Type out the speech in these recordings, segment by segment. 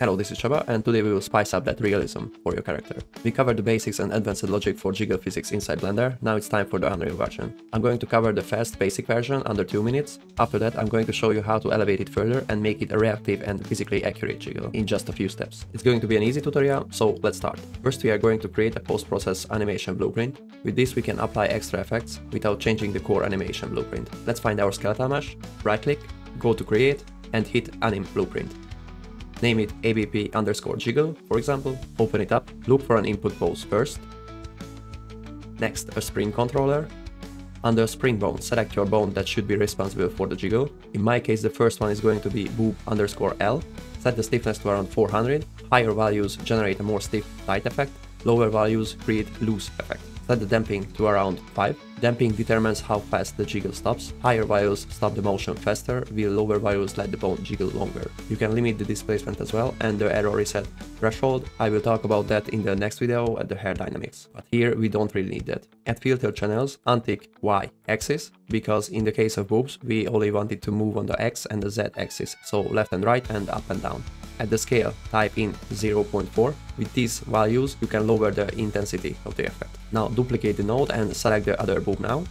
Hello, this is Csaba, and today we will spice up that realism for your character. We covered the basics and advanced logic for jiggle physics inside Blender, now it's time for the Unreal version. I'm going to cover the fast basic version under 2 minutes, after that I'm going to show you how to elevate it further and make it a reactive and physically accurate jiggle in just a few steps. It's going to be an easy tutorial, so let's start. First we are going to create a post-process animation blueprint. With this we can apply extra effects without changing the core animation blueprint. Let's find our skeletal mesh, right click, go to create and hit anim blueprint. Name it ABP underscore jiggle, for example. Open it up, look for an input pose first. Next, a spring controller. Under spring bone, select your bone that should be responsible for the jiggle. In my case, the first one is going to be boob underscore L. Set the stiffness to around 400. Higher values generate a more stiff tight effect. Lower values create loose effect. Set the damping to around 5. Damping determines how fast the jiggle stops. Higher values stop the motion faster, while lower values let the bone jiggle longer. You can limit the displacement as well and the error reset threshold. I will talk about that in the next video at the hair dynamics. But here we don't really need that. At filter channels, untick Y axis, because in the case of boobs, we only wanted to move on the X and the Z axis, so left and right and up and down. At the scale, type in 0.4. With these values, you can lower the intensity of the effect. Now duplicate the node and select the other boob now.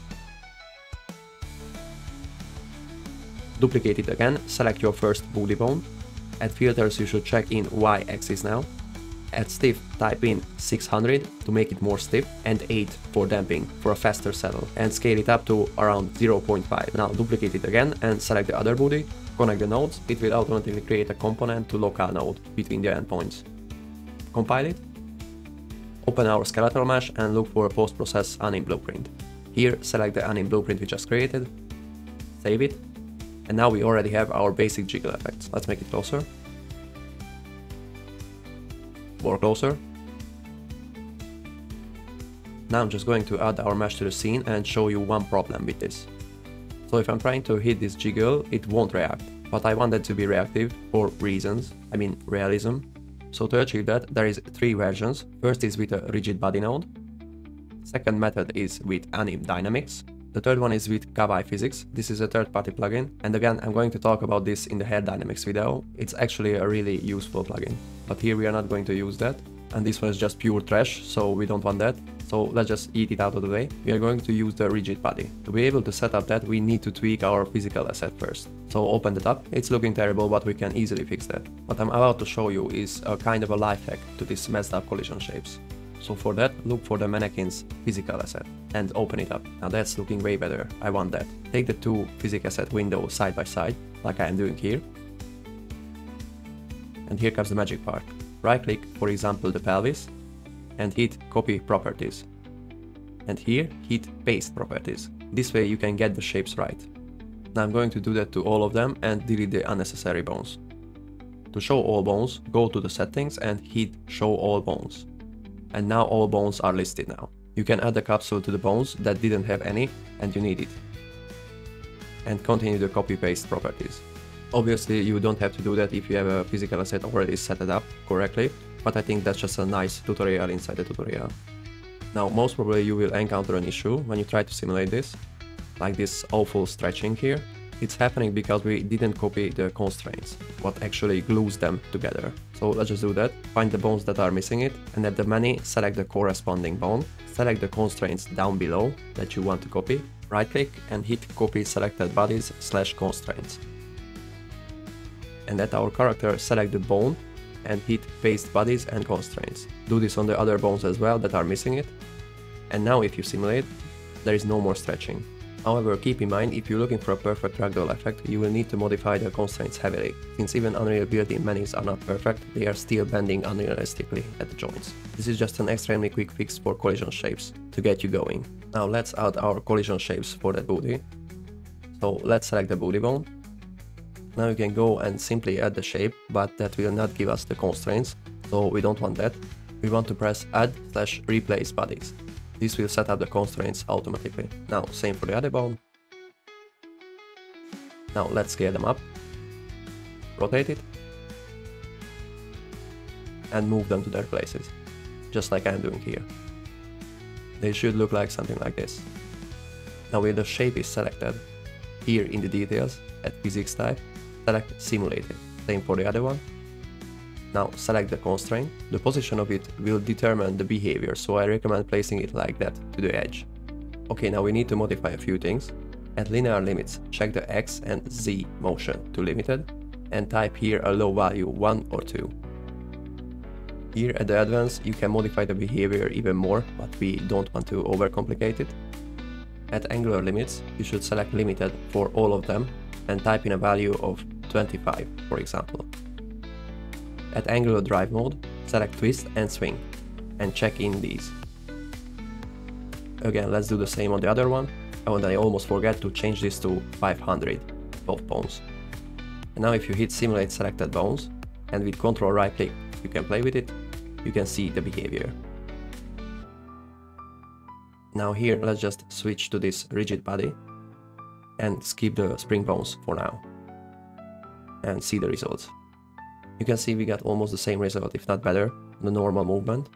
Duplicate it again, select your first booty bone. At filters, you should check in Y-axis now. At stiff, type in 600 to make it more stiff and 8 for damping for a faster settle and scale it up to around 0.5. Now duplicate it again and select the other booty Connect the nodes, it will automatically create a component to local node between the endpoints. Compile it. Open our skeletal mesh and look for a post-process anim blueprint. Here, select the anim blueprint we just created, save it, and now we already have our basic jiggle effects. Let's make it closer. More closer. Now I'm just going to add our mesh to the scene and show you one problem with this. So if I'm trying to hit this jiggle, it won't react. But I want it to be reactive for reasons, I mean realism. So to achieve that, there is three versions. First is with a rigid body node. Second method is with Anim Dynamics. The third one is with Kawaii Physics. This is a third-party plugin. And again, I'm going to talk about this in the Hair Dynamics video. It's actually a really useful plugin. But here we are not going to use that. And this one is just pure trash, so we don't want that. So let's just eat it out of the way. We are going to use the rigid body. To be able to set up that, we need to tweak our physical asset first. So open it up. It's looking terrible, but we can easily fix that. What I'm about to show you is a kind of a life hack to these messed up collision shapes. So for that, look for the mannequin's physical asset and open it up. Now that's looking way better. I want that. Take the two physical asset windows side by side, like I am doing here. And here comes the magic part. Right click, for example, the pelvis, and hit copy properties. And here hit paste properties. This way you can get the shapes right. Now I'm going to do that to all of them and delete the unnecessary bones. To show all bones, go to the settings and hit show all bones. And now all bones are listed now. You can add a capsule to the bones that didn't have any and you need it. And continue the copy paste properties. Obviously you don't have to do that if you have a physical asset already set it up correctly, but I think that's just a nice tutorial inside the tutorial. Now, most probably you will encounter an issue when you try to simulate this, like this awful stretching here. It's happening because we didn't copy the constraints, what actually glues them together. So let's just do that. Find the bones that are missing it, and at the menu, select the corresponding bone. Select the constraints down below that you want to copy. Right click and hit copy selected bodies slash constraints. And at our character, select the bone and hit paste bodies and constraints. Do this on the other bones as well that are missing it. And now if you simulate, there is no more stretching. However, keep in mind, if you're looking for a perfect ragdoll effect, you will need to modify the constraints heavily. Since even Unreal built-in menus are not perfect, they are still bending unrealistically at the joints. This is just an extremely quick fix for collision shapes, to get you going. Now let's add our collision shapes for that booty. So let's select the booty bone, now you can go and simply add the shape, but that will not give us the constraints, so we don't want that. We want to press add slash replace bodies. This will set up the constraints automatically. Now same for the other bone. Now let's scale them up. Rotate it. And move them to their places. Just like I'm doing here. They should look like something like this. Now when the shape is selected, here in the details, at physics type, select simulated. Same for the other one. Now select the constraint. The position of it will determine the behavior, so I recommend placing it like that, to the edge. Okay, now we need to modify a few things. At linear limits, check the X and Z motion to limited, and type here a low value 1 or 2. Here at the advanced, you can modify the behavior even more, but we don't want to overcomplicate it. At angular limits, you should select limited for all of them and type in a value of 25, for example. At angular drive mode, select twist and swing and check in these. Again, let's do the same on the other one. Oh, and I almost forget to change this to 500, both bones. And now if you hit simulate selected bones, and with Ctrl right click you can play with it, you can see the behavior. Now here let's just switch to this rigid body and skip the spring bones for now and see the results. You can see we got almost the same result, if not better, the normal movement.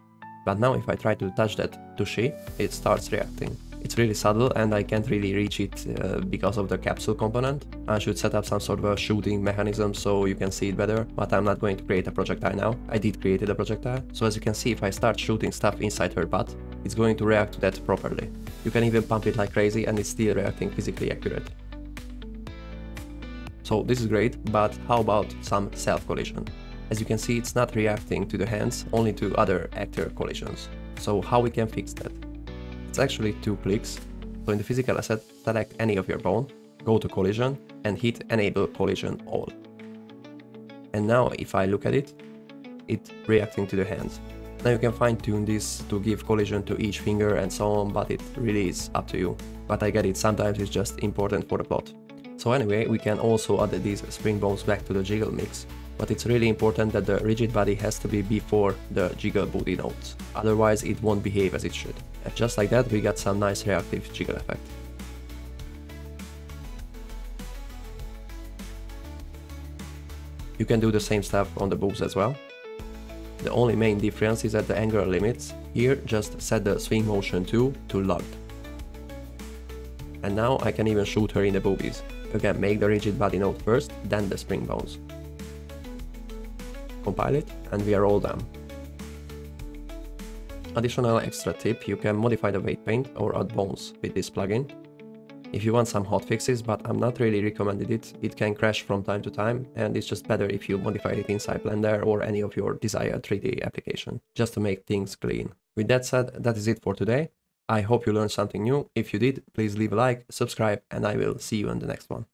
But now if I try to touch that tushy, it starts reacting. It's really subtle and I can't really reach it uh, because of the capsule component. I should set up some sort of a shooting mechanism so you can see it better, but I'm not going to create a projectile now. I did create a projectile. So as you can see, if I start shooting stuff inside her butt, it's going to react to that properly. You can even pump it like crazy and it's still reacting physically accurate. So this is great, but how about some self-collision? As you can see, it's not reacting to the hands, only to other actor collisions. So how we can fix that? It's actually two clicks. So in the physical asset, select any of your bone, go to collision and hit enable collision all. And now if I look at it, it's reacting to the hands. Now you can fine tune this to give collision to each finger and so on, but it really is up to you. But I get it, sometimes it's just important for the plot. So anyway, we can also add these spring bones back to the jiggle mix, but it's really important that the rigid body has to be before the jiggle booty nodes, otherwise it won't behave as it should. And just like that we got some nice reactive jiggle effect. You can do the same stuff on the boobs as well. The only main difference is at the angular limits, here just set the swing motion 2 to locked. And now I can even shoot her in the boobies. Again, make the rigid body node first, then the spring bones. Compile it, and we are all done. Additional extra tip, you can modify the weight paint or add bones with this plugin. If you want some hotfixes, but I'm not really recommended it, it can crash from time to time and it's just better if you modify it inside Blender or any of your desired 3D application, just to make things clean. With that said, that is it for today. I hope you learned something new. If you did, please leave a like, subscribe, and I will see you in the next one.